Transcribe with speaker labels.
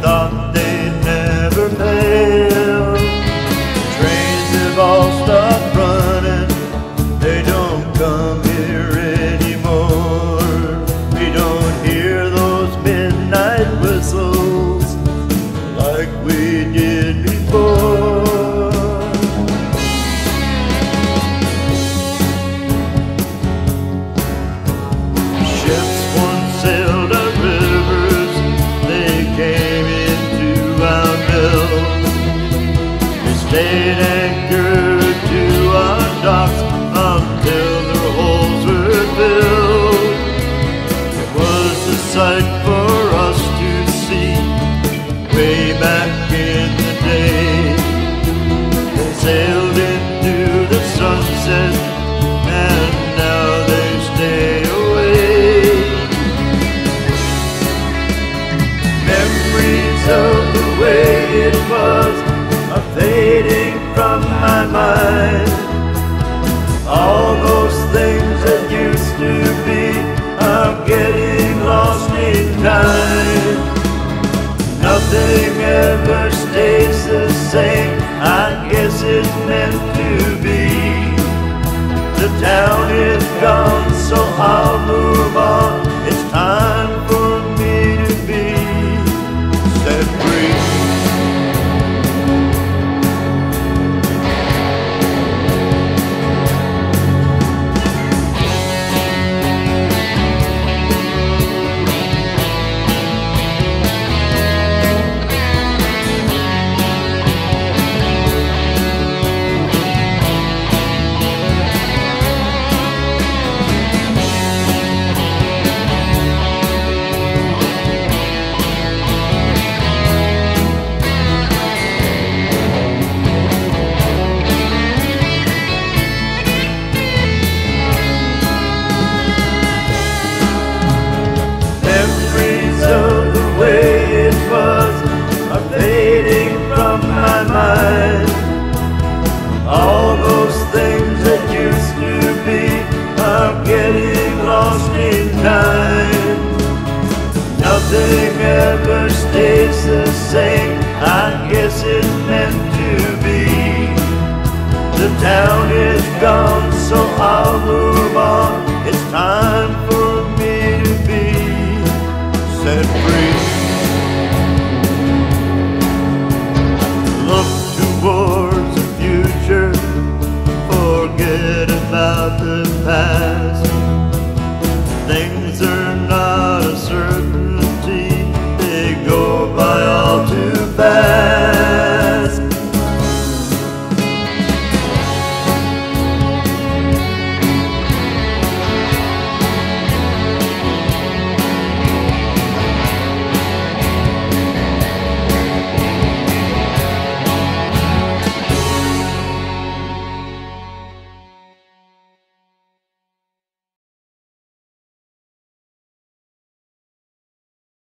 Speaker 1: thought Stayed anchored to our docks until their holes were filled. It was a sight for us to see way back in the day. They sailed into the sunset and now they stay away. Memories of the way it was All those things that used to be are getting lost in time. Nothing ever stays the same. I guess it's meant to be. The town is gone, so I'll move on. This is meant to be? The town is gone, so I'll move on. It's time for me to be set free. Look towards the future, forget about the past.